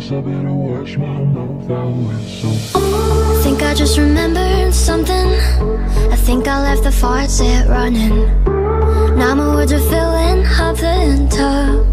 I better wash my mouth soap. I think I just remembered something. I think I left the faucet running. Now my words are filling up the tub.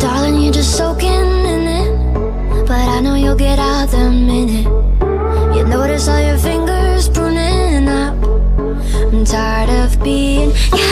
Darling, you're just soaking in it. But I know you'll get out the minute. You notice all your fingers pruning up. I'm tired of being careful,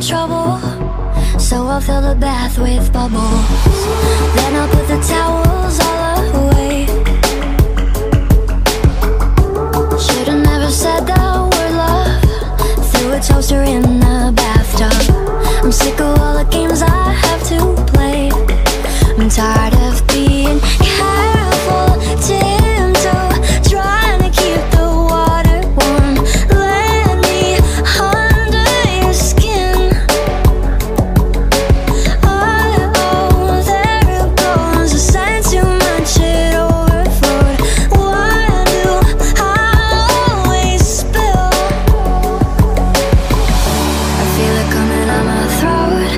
Trouble. So I'll fill the bath with bubbles.